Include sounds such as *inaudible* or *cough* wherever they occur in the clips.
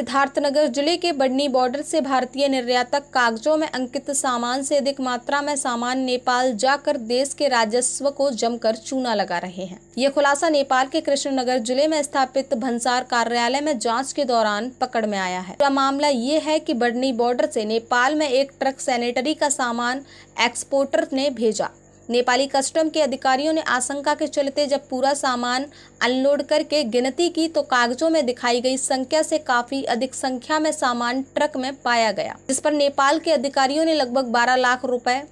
सिद्धार्थनगर ज़िले के बडनी बॉर्डर से भारतीय निर्यातक कागजों में अंकित सामान से अधिक मात्रा में सामान नेपाल जाकर देश के राजस्व को जमकर चूना लगा रहे हैं। ये खुलासा नेपाल के कृष्णनगर ज़िले में स्थापित भंसार कार्यालय में जाँच के दौरान पकड़ में आया है। मामला ये है की बडनी बॉर्डर से नेपाल में एक ट्रक सैनिटरी का सामान एक्सपोर्टर ने भेजा। नेपाली कस्टम के अधिकारियों ने आशंका के चलते जब पूरा सामान अनलोड करके गिनती की तो कागजों में दिखाई गई संख्या से काफ़ी अधिक संख्या में सामान ट्रक में पाया गया, जिस पर नेपाल के अधिकारियों ने लगभग 12 लाख रुपए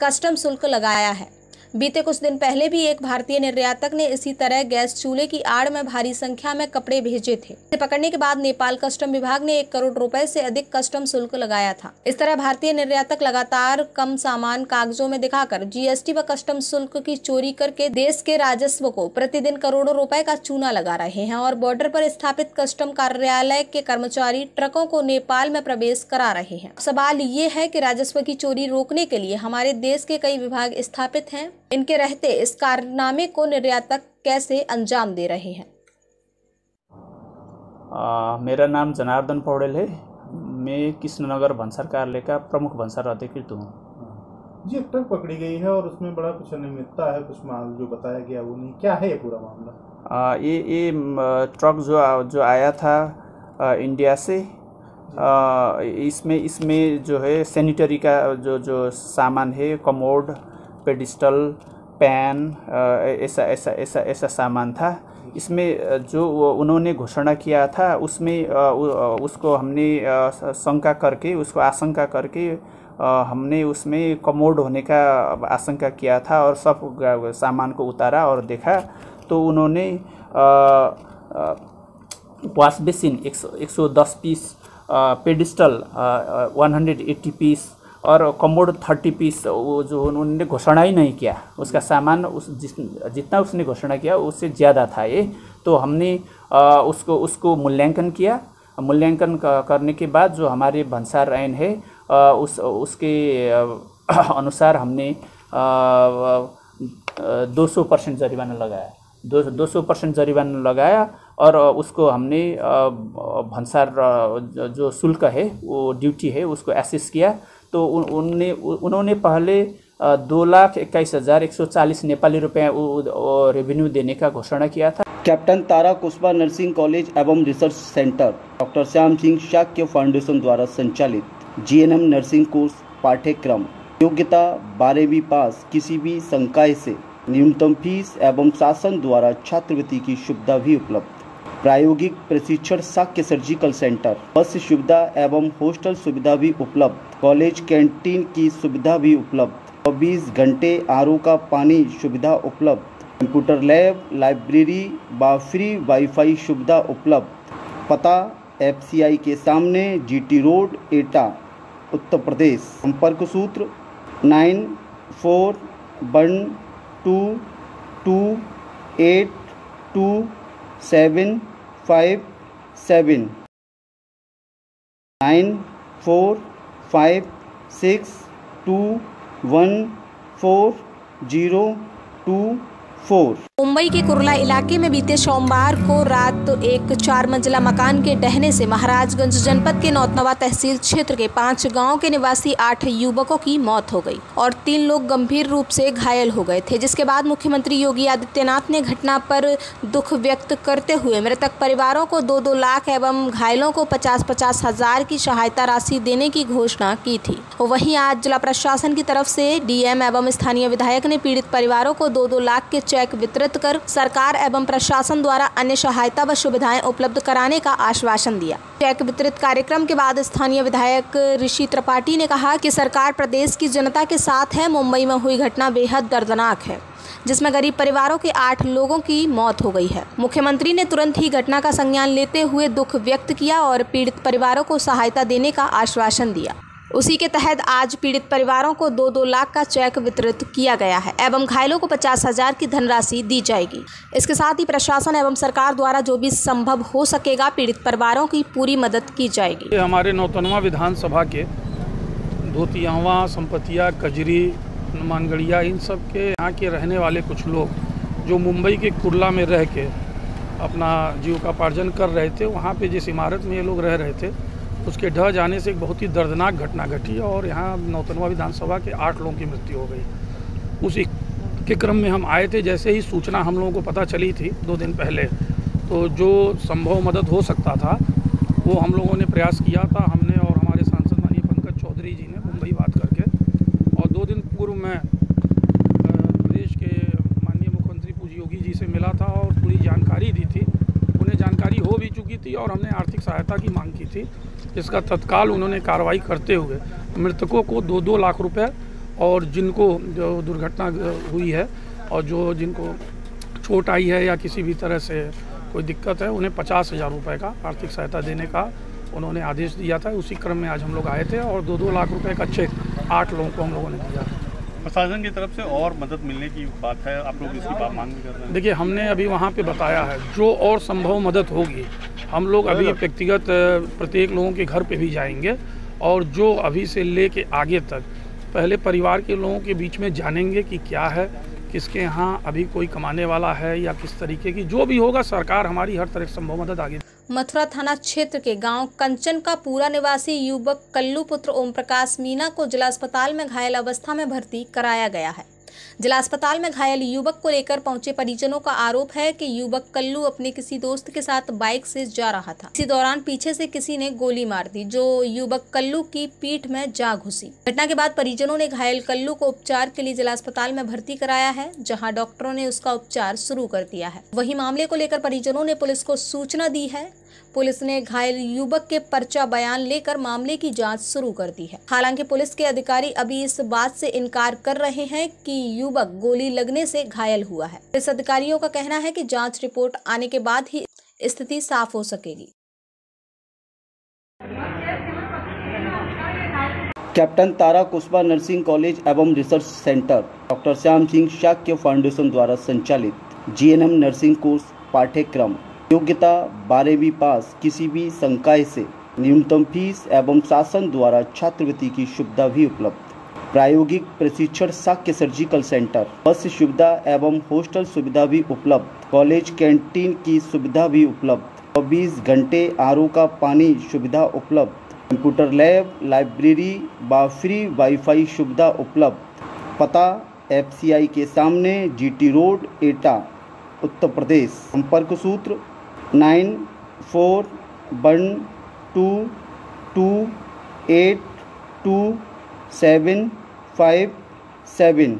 कस्टम शुल्क लगाया है। बीते कुछ दिन पहले भी एक भारतीय निर्यातक ने इसी तरह गैस चूल्हे की आड़ में भारी संख्या में कपड़े भेजे थे। इसे पकड़ने के बाद नेपाल कस्टम विभाग ने एक करोड़ रुपए से अधिक कस्टम शुल्क लगाया था। इस तरह भारतीय निर्यातक लगातार कम सामान कागजों में दिखाकर जीएसटी व कस्टम शुल्क की चोरी करके देश के राजस्व को प्रतिदिन करोड़ों रुपए का चूना लगा रहे हैं और बॉर्डर पर स्थापित कस्टम कार्यालय के कर्मचारी ट्रकों को नेपाल में प्रवेश करा रहे हैं। सवाल ये है कि राजस्व की चोरी रोकने के लिए हमारे देश के कई विभाग स्थापित हैं। इनके रहते इस कारनामे को निर्यातक कैसे अंजाम दे रहे हैं? आ, मेरा नाम जनार्दन पौड़ेल है। मैं कृष्णनगर भंसार कार्यालय का प्रमुख भंसार अधिकृत हूँ। जी एक ट्रक पकड़ी गई है और उसमें बड़ा कुछ अनियमितता है कुछ माल जो बताया गया वो नहीं। क्या है ये पूरा मामला? आ, ये ये ट्रक जो जो आया था आ, इंडिया से आ, इसमें इसमें जो है सैनिटरी का जो जो सामान है कमोड पेडिस्टल, पैन ऐसा ऐसा ऐसा ऐसा सामान था। इसमें जो उन्होंने घोषणा किया था, उसमें उसको हमने शंका करके, उसको आशंका करके हमने उसमें कमोड होने का आशंका किया था और सब सामान को उतारा और देखा। तो उन्होंने वाश बेसिन एक सौ दस piece pedestal one hundred eighty piece और कमोड थर्टी पीस वो जो उन्होंने घोषणा ही नहीं किया उसका सामान उस जिस जितना उसने घोषणा किया उससे ज़्यादा था ये। तो हमने आ, उसको उसको मूल्यांकन किया। मूल्यांकन करने के बाद जो हमारे भंसार आयन है आ, उस उसके अनुसार हमने दो सौ परसेंट जरिमाना लगाया। दो दो सौ परसेंट जरिमाना लगाया और उसको हमने भंसार जो शुल्क है वो ड्यूटी है उसको एसेस किया। तो उन, उनने उन्होंने पहले दो लाख इक्कीस हज़ार एक सौ चालीस नेपाली रुपये रेवेन्यू देने का घोषणा किया था। Captain Tara Kushwaha nursing college एवं research centre doctor Shyam Singh Shakya foundation द्वारा संचालित जीएनएम नर्सिंग कोर्स पाठ्यक्रम योग्यता बारहवीं पास किसी भी संकाय से न्यूनतम फ़ीस एवं शासन द्वारा छात्रवृत्ति की सुविधा भी उपलब्ध। प्रायोगिक प्रशिक्षण शाक्य सर्जिकल सेंटर, बस सुविधा एवं हॉस्टल सुविधा भी उपलब्ध, कॉलेज कैंटीन की सुविधा भी उपलब्ध, चौबीस घंटे आरओ का पानी सुविधा उपलब्ध, कंप्यूटर लैब, लाइब्रेरी व फ्री वाईफाई सुविधा उपलब्ध, पता एफसीआई के सामने जीटी रोड, एटा, उत्तर प्रदेश, संपर्क सूत्र nine four one two two eight two seven five seven nine four five six two one four zero two four. Mumbai के कुरला इलाके में बीते सोमवार को रात तो एक चार मंजिला मकान के डहने से महाराजगंज जनपद के नौतनवा तहसील क्षेत्र के पाँच गाँव के निवासी आठ युवकों की मौत हो गई और तीन लोग गंभीर रूप से घायल हो गए थे, जिसके बाद मुख्यमंत्री योगी आदित्यनाथ ने घटना पर दुख व्यक्त करते हुए मृतक परिवारों को दो दो लाख एवं घायलों को पचास पचास हज़ार की सहायता राशि देने की घोषणा की थी। वहीं आज जिला प्रशासन की तरफ़ से डीएम एवं स्थानीय विधायक ने पीड़ित परिवारों को दो दो लाख के चेक वितरित कर सरकार एवं प्रशासन द्वारा अन्य सहायता व सुविधाएँ उपलब्ध कराने का आश्वासन दिया। चेक वितरित कार्यक्रम के बाद स्थानीय विधायक ऋषि त्रिपाठी ने कहा कि सरकार प्रदेश की जनता के साथ है, मुंबई में हुई घटना बेहद दर्दनाक है, जिसमें गरीब परिवारों के आठ लोगों की मौत हो गई है। मुख्यमंत्री ने तुरंत ही घटना का संज्ञान लेते हुए दुख व्यक्त किया और पीड़ित परिवारों को सहायता देने का आश्वासन दिया। उसी के तहत आज पीड़ित परिवारों को दो दो लाख का चेक वितरित किया गया है एवं घायलों को पचास हज़ार की धनराशि दी जाएगी। इसके साथ ही प्रशासन एवं सरकार द्वारा जो भी संभव हो सकेगा, पीड़ित परिवारों की पूरी मदद की जाएगी। हमारे नौतनवा विधानसभा के धोतियावा, संपतिया, कजरी, हनुमानगढ़िया, इन सब के यहाँ के रहने वाले कुछ लोग जो मुंबई के कुरला में रह के अपना जीविकापार्जन कर रहे थे, वहाँ पे जिस इमारत में ये लोग रह रहे थे उसके ढह जाने से एक बहुत ही दर्दनाक घटना घटी और यहाँ नौतनवा विधानसभा के आठ लोगों की मृत्यु हो गई। उस के क्रम में हम आए थे, जैसे ही सूचना हम लोगों को पता चली थी दो दिन पहले तो जो संभव मदद हो सकता था, वो हम लोगों ने प्रयास किया था। हमने और हमारे सांसद माननीय पंकज चौधरी जी ने मुंबई बात करके और दो दिन पूर्व मैं प्रदेश के माननीय मुख्यमंत्री पूज्य योगी जी से मिला था और पूरी जानकारी दी थी उन्हें जानकारी हो भी चुकी थी और हमने आर्थिक सहायता की मांग की थी, जिसका तत्काल उन्होंने कार्रवाई करते हुए मृतकों को दो दो लाख रुपए और जिनको जो दुर्घटना हुई है और जो जिनको चोट आई है या किसी भी तरह से कोई दिक्कत है, उन्हें पचास हज़ार रुपये का आर्थिक सहायता देने का उन्होंने आदेश दिया था। उसी क्रम में आज हम लोग आए थे और दो दो लाख रुपये का चेक आठ लोगों को हम लोगों ने दिया। प्रशासन की तरफ़ से और मदद मिलने की बात है। आप लोग इसकी बात मांग भी कर रहे हैं। देखिए हमने अभी वहाँ पे बताया है जो और संभव मदद होगी हम लोग अभी व्यक्तिगत प्रत्येक लोगों के घर पे भी जाएँगे और जो अभी से ले के आगे तक पहले परिवार के लोगों के बीच में जानेंगे कि क्या है किसके यहाँ अभी कोई कमाने वाला है या किस तरीके की जो भी होगा सरकार हमारी हर तरह संभव मदद आगे मथुरा थाना क्षेत्र के गाँव कंचन का पूरा निवासी युवक कल्लू पुत्र ओम प्रकाश मीना को जिला अस्पताल में घायल अवस्था में भर्ती कराया गया है। जिला अस्पताल में घायल युवक को लेकर पहुँचे परिजनों का आरोप है कि युवक कल्लू अपने किसी दोस्त के साथ बाइक से जा रहा था। इसी दौरान पीछे से किसी ने गोली मार दी, जो युवक कल्लू की पीठ में जा घुसी। घटना के बाद परिजनों ने घायल कल्लू को उपचार के लिए जिला अस्पताल में भर्ती कराया है, जहाँ डॉक्टरों ने उसका उपचार शुरू कर दिया है। वही मामले को लेकर परिजनों ने पुलिस को सूचना दी है पुलिस ने घायल युवक के पर्चा बयान लेकर मामले की जाँच शुरू कर दी है। हालाँकि पुलिस के अधिकारी अभी इस बात से इनकार कर रहे हैं कि युवक गोली लगने से घायल हुआ है। पुलिस अधिकारियों का कहना है कि जाँच रिपोर्ट आने के बाद ही स्थिति साफ़ हो सकेगी। Captain Tara Kusba nursing college एवं research centre, doctor Shyam Singh Shakya foundation द्वारा संचालित जीएनएम नर्सिंग कोर्स पाठ्यक्रम योग्यता बारहवीं पास किसी भी संकाय से न्यूनतम फ़ीस एवं शासन द्वारा छात्रवृत्ति की सुविधा भी उपलब्ध। प्रायोगिक प्रशिक्षण शाक्य सर्जिकल सेंटर, बस सुविधा एवं हॉस्टल सुविधा भी उपलब्ध। कॉलेज कैंटीन की सुविधा भी उपलब्ध। चौबीस घंटे आरओ का पानी सुविधा उपलब्ध। कंप्यूटर लैब, लाइब्रेरी, व फ्री वाईफाई सुविधा उपलब्ध। पता एफसीआई के सामने जीटी रोड, एटा, उत्तर प्रदेश। संपर्क सूत्र nine, four, one, two two, eight, two, seven, five, seven.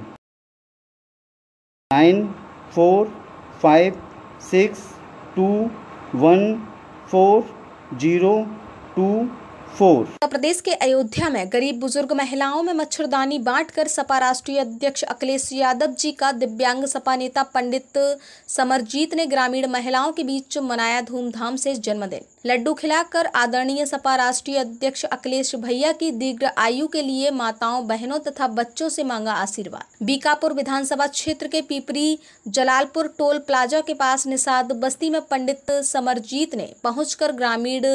Nine, four, five, six, two, one, four, zero, two four. Uttar Pradesh के अयोध्या में गरीब बुज़ुर्ग महिलाओं में मच्छरदानी बांटकर सपा राष्ट्रीय अध्यक्ष अखिलेश यादव जी का दिव्यांग सपा नेता पंडित समरजीत ने ग्रामीण महिलाओं के बीच मनाया धूमधाम से जन्मदिन। लड्डू खिलाकर आदरणीय सपा राष्ट्रीय अध्यक्ष अखिलेश भैया की दीर्घ आयु के लिए माताओं, बहनों तथा बच्चों से मांगा आशीर्वाद। बीकापुर विधानसभा क्षेत्र के पिपरी जलालपुर टोल प्लाजा के पास निषाद बस्ती में पंडित समरजीत ने पहुंचकर ग्रामीण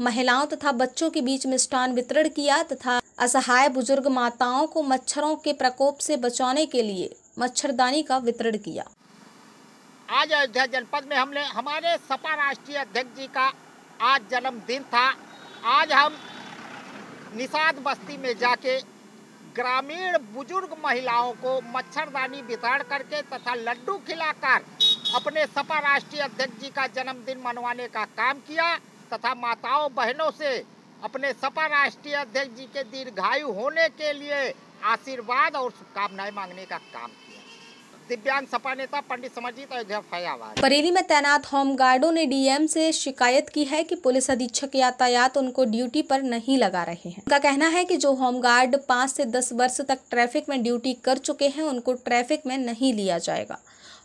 महिलाओं तथा बच्चों के बीच मिष्ठान वितरण किया तथा असहाय बुज़ुर्ग माताओं को मच्छरों के प्रकोप से बचाने के लिए मच्छरदानी का वितरण किया। आज अयोध्या जनपद में हमने, हमारे सपा राष्ट्रीय अध्यक्ष जी का आज जन्मदिन था। आज हम निषाद बस्ती में जाके ग्रामीण बुज़ुर्ग महिलाओं को मच्छरदानी वितरण करके तथा लड्डू खिलाकर अपने सपा राष्ट्रीय अध्यक्ष जी का जन्मदिन मनवाने का काम किया तथा माताओं बहनों से अपने सपा राष्ट्रीय अध्यक्ष जी के दीर्घायु होने के लिए आशीर्वाद और शुभकामनाएँ मांगने का काम किया। दिव्यांग सपा नेता पंडित समरजीत अयोध्या बरेली में तैनात होम गार्डो ने डीएम से शिकायत की है कि पुलिस अधीक्षक यातायात उनको ड्यूटी पर नहीं लगा रहे हैं। उनका कहना है कि जो होम गार्ड पाँच से दस वर्ष तक ट्रैफ़िक में ड्यूटी कर चुके हैं, उनको ट्रैफ़िक में नहीं लिया जाएगा।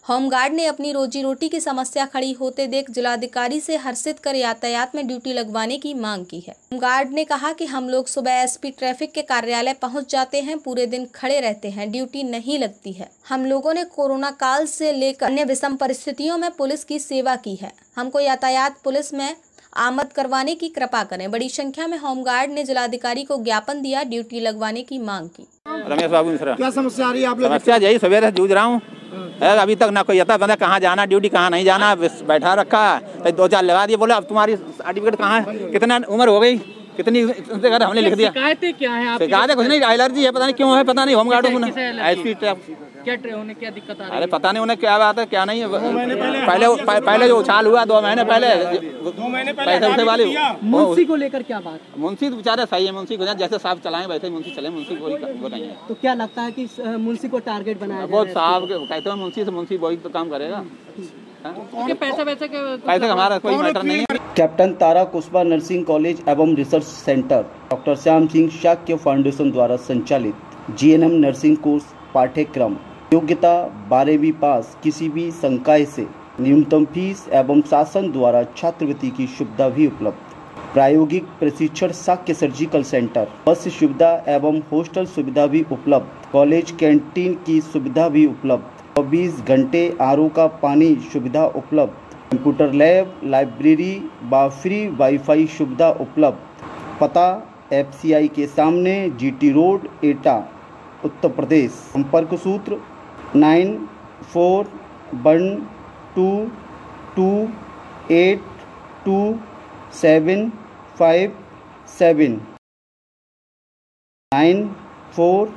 होमगार्ड ने अपनी रोजी रोटी की समस्या खड़ी होते देख जिलाधिकारी से हर्षित कर यातायात में ड्यूटी लगवाने की मांग की है। होमगार्ड ने कहा कि हम लोग सुबह एसपी ट्रैफ़िक के कार्यालय पहुँच जाते हैं पूरे दिन खड़े रहते हैं ड्यूटी नहीं लगती है। हम लोगों ने कोरोना काल से लेकर अन्य विषम परिस्थितियों में पुलिस की सेवा की है। हमको यातायात पुलिस में आमद करवाने की कृपा करें। बड़ी संख्या में होमगार्ड ने जिलाधिकारी को ज्ञापन दिया ड्यूटी लगवाने की मांग की। रमेश बाबू मिश्रा। क्या समस्या आ रही है आप लोग समस्या यही सवेरे जूझ रहा हूँ है। अभी तक ना कोई आता बंदा कहाँ जाना ड्यूटी कहाँ नहीं जाना बैठा रखा है। तो दो चार लगा दिए बोले अब तुम्हारी सर्टिफिकेट कहाँ है? कितना उम्र हो गई? कितनी उनसे हमने लिख दिया। शिकायतें क्या है आपकी? शिकायत कुछ नहीं एलर्जी है पता नहीं क्यों है पता नहीं होम गार्ड किसे एलर्जी? क्या ट्रे क्या दिक्कत आ रही अरे पता नहीं उन्हें क्या बात है क्या नहीं है पहले पहले जो उछाल हुआ दो महीने पहले दो महीने पहले पैसे उसे वाली मुंशी को लेकर क्या बात मुंशी तो बेचारे सही है मुंशी को जैसे साहब चलाएँ वैसे मुंशी चले मुंशी वो नहीं है। तो क्या लगता है कि मुंशी को टारगेट बनाया वो साहब कहते हैं मुंशी से मुंशी वही तो काम करेगा। जाए पैसे वैसे के पैसे का हमारा कोई मैटर नहीं है। Captain Tara Kushwaha nursing college एवं research centre doctor Shyam Singh Shakya foundation द्वारा संचालित जीएनएम नर्सिंग कोर्स पाठ्यक्रम योग्यता बारहवीं पास किसी भी संकाय से न्यूनतम फ़ीस एवं शासन द्वारा छात्रवृत्ति की सुविधा भी उपलब्ध। प्रायोगिक प्रशिक्षण शाक्य सर्जिकल सेंटर, बस सुविधा एवं हॉस्टल सुविधा भी उपलब्ध। कॉलेज कैंटीन की सुविधा भी उपलब्ध। चौबीस घंटे आरओ का पानी सुविधा उपलब्ध। कंप्यूटर लैब, लाइब्रेरी व फ्री वाईफाई सुविधा उपलब्ध। पता एफसीआई के सामने जीटी रोड, एटा, उत्तर प्रदेश। संपर्क सूत्र nine, four, one, two two, eight, two, seven, five, seven. Nine, four,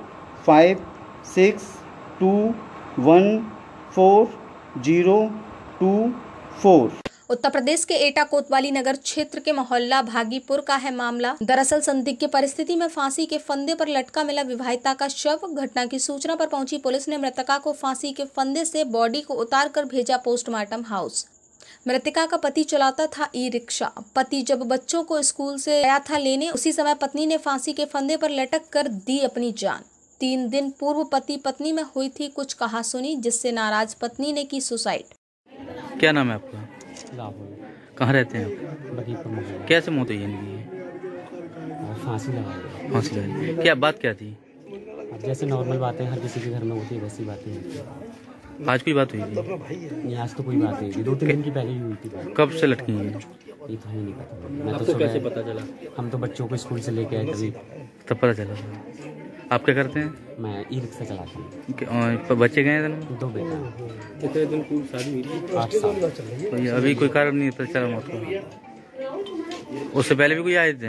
five, six, two, one, four, zero, two, four. Uttar Pradesh के एटा कोतवाली नगर क्षेत्र के मोहल्ला भागीपुर का है मामला। दरअसल संदिग्ध परिस्थिति में फांसी के फंदे पर लटका मिला विवाहिता का शव। घटना की सूचना पर पहुँची पुलिस ने मृतका को फांसी के फंदे से बॉडी को उतार कर भेजा पोस्टमार्टम हाउस। मृतका का पति चलाता था ई रिक्शा पति जब बच्चों को स्कूल से आया था लेने, उसी समय पत्नी ने फांसी के फंदे पर लटक कर दी अपनी जान। तीन दिन पूर्व पति पत्नी में हुई थी कुछ कहा सुनी जिससे नाराज़ पत्नी ने की सुसाइड। क्या नाम है आपका? कहाँ रहते हैं आप? कैसे मौत हुई है इनकी और फांसी लगा फांसी लगी क्या बात क्या थी? अब जैसे नॉर्मल बातें हर किसी के घर में होती है वैसी बातें होती हैं। आज कोई बात हुई थी? नहीं, आज तो कोई बात नहीं थी। दो तीन दिन की पहले ही हुई थी कब से लटकी हैं? ये तो ही नहीं पता। मैं तो कैसे पता चला? हम तो बच्चों को स्कूल से लेके आए कभी तब पता चला। आप क्या करते हैं? मैं ई रिक्शा चलाता हूँ। बच्चे गए हैं दो बेटा कितने दिन पूर्व शादी हुई? आठ साल। तो ये अभी कोई कारण नहीं पता चला मौत को उससे पहले भी कोई आए थे।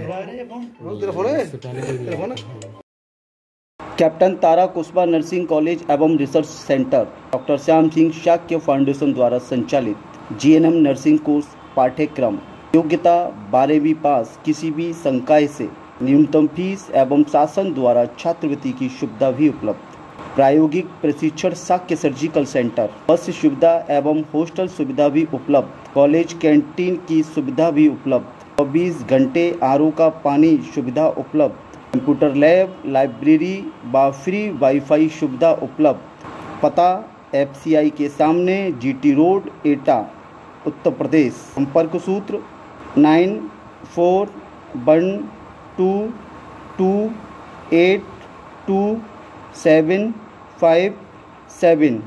Captain Tara Kushwaha nursing college एवं research centre doctor Shyam Singh Shakya foundation द्वारा संचालित जीएनएम नर्सिंग कोर्स पाठ्यक्रम योग्यता बारहवीं पास किसी भी संकाय से न्यूनतम फ़ीस एवं शासन द्वारा छात्रवृत्ति की सुविधा भी उपलब्ध। प्रायोगिक प्रशिक्षण शाक्य सर्जिकल सेंटर, बस सुविधा एवं हॉस्टल सुविधा भी उपलब्ध। कॉलेज कैंटीन की सुविधा भी उपलब्ध। चौबीस घंटे आरओ का पानी सुविधा उपलब्ध। कंप्यूटर लैब, लाइब्रेरी व फ्री वाईफाई सुविधा उपलब्ध। पता, एफसीआई के सामने जीटी रोड, एटा, उत्तर प्रदेश। संपर्क सूत्र, nine four one two two, eight, two, seven, five, seven.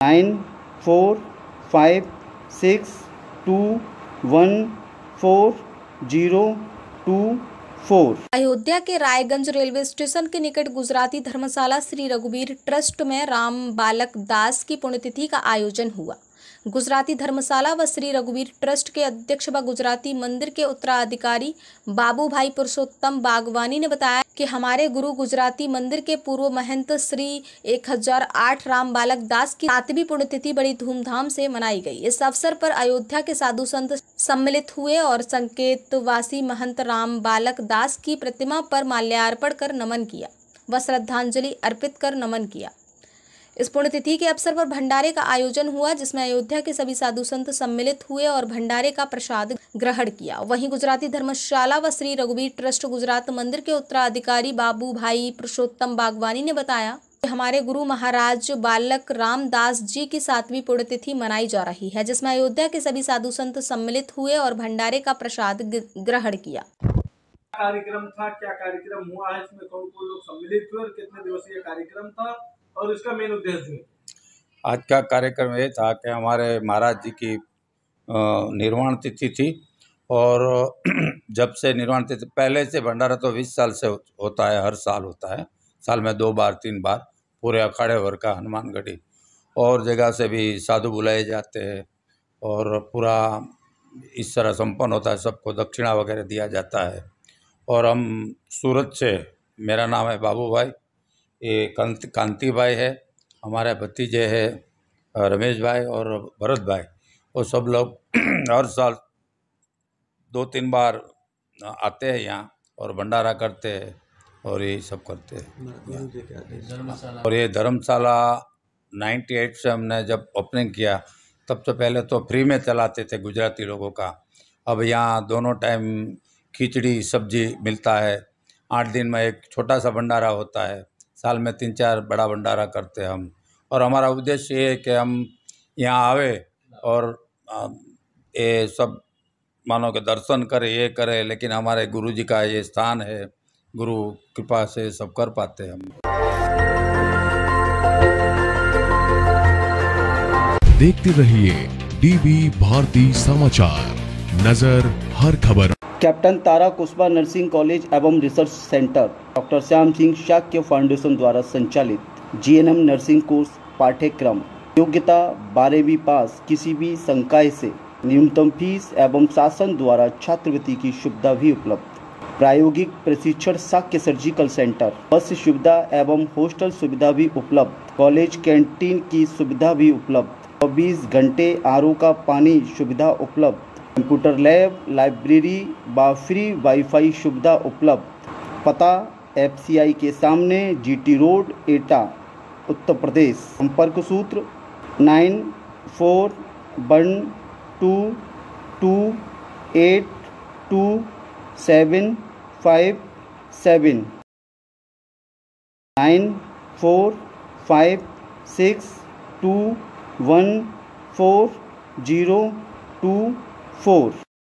Nine, four, five, six, two, one, four, zero, two, four. Ayodhya के रायगंज रेलवे स्टेशन के निकट गुजराती धर्मशाला श्री रघुवीर ट्रस्ट में राम बालक दास की पुण्यतिथि का आयोजन हुआ। गुजराती धर्मशाला व श्री रघुवीर ट्रस्ट के अध्यक्ष व गुजराती मंदिर के उत्तराधिकारी बाबू भाई पुरुषोत्तम बागवानी ने बताया कि हमारे गुरु गुजराती मंदिर के पूर्व महंत श्री 1008 राम बालक दास की सातवीं पुण्यतिथि बड़ी धूमधाम से मनाई गई। इस अवसर पर अयोध्या के साधु संत सम्मिलित हुए और संकेतवासी महंत राम बालक दास की प्रतिमा पर माल्यार्पण कर नमन किया व श्रद्धांजलि अर्पित कर नमन किया। इस पुण्यतिथि के अवसर पर भंडारे का आयोजन हुआ, जिसमें अयोध्या के सभी साधु संत सम्मिलित हुए और भंडारे का प्रसाद ग्रहण किया। वहीं गुजराती धर्मशाला व श्री रघुवीर ट्रस्ट गुजरात मंदिर के उत्तराधिकारी बाबू भाई पुरुषोत्तम बागवानी ने बताया कि हमारे गुरु महाराज बालक रामदास जी की सातवीं पुण्यतिथि मनाई जा रही है, जिसमें अयोध्या के सभी साधु संत सम्मिलित हुए और भंडारे का प्रसाद ग्रहण किया। कार्यक्रम था? क्या कार्यक्रम हुआ? है इसमें कौन कौन लोग सम्मिलित हुए और कितने दिवसीय कार्यक्रम था? और इसका मेन उद्देश्य आज का कार्यक्रम ये था कि हमारे महाराज जी की निर्वाण तिथि थी और *clears throat* जब से निर्वाण तिथि, पहले से भंडारा तो बीस साल से होता है, हर साल होता है। साल में दो बार, तीन बार, पूरे अखाड़े भर का हनुमानगढ़ी। और जगह से भी साधु बुलाए जाते हैं और पूरा इस तरह संपन्न होता है, सबको दक्षिणा वगैरह दिया जाता है। और हम सूरत से, मेरा नाम है बाबू भाई ये कांति कांति भाई है हमारे भतीजे है रमेश भाई और भरत भाई। वो सब लोग *clears throat* हर साल दो तीन बार आते हैं यहाँ और भंडारा करते हैं और ये सब करते हैं। और ये धर्मशाला 98 से हमने जब ओपनिंग किया तब तो पहले तो फ्री में चलाते थे गुजराती लोगों का। अब यहाँ दोनों टाइम खिचड़ी सब्ज़ी मिलता है। आठ दिन में एक छोटा सा भंडारा होता है। साल में तीन चार बड़ा भंडारा करते हम। और हमारा उद्देश्य ये है कि हम यहाँ आवे और ये सब मानो के दर्शन करे, ये करे, लेकिन हमारे गुरु जी का ये स्थान है, गुरु कृपा से सब कर पाते हम। देखते रहिए डीबी भारती समाचार। नज़र हर खबर। Captain Tara Kusba nursing college एवं research centre, doctor Shyam Singh Shakya foundation द्वारा संचालित जीएनएम नर्सिंग कोर्स पाठ्यक्रम, योग्यता, बारहवीं पास, किसी भी संकाय से न्यूनतम फ़ीस एवं शासन द्वारा छात्रवृत्ति की सुविधा भी उपलब्ध। प्रायोगिक प्रशिक्षण शाक्य सर्जिकल सेंटर, बस सुविधा एवं हॉस्टल सुविधा भी उपलब्ध, कॉलेज कैंटीन की सुविधा भी उपलब्ध, चौबीस घंटे आर का पानी सुविधा उपलब्ध कंप्यूटर लैब, लाइब्रेरी व फ्री वाईफाई सुविधा उपलब्ध। पता, एफसीआई के सामने, जीटी रोड, एटा, उत्तर प्रदेश। संपर्क सूत्र, nine four one two two eight two seven five seven. Nine four five six two one four zero two four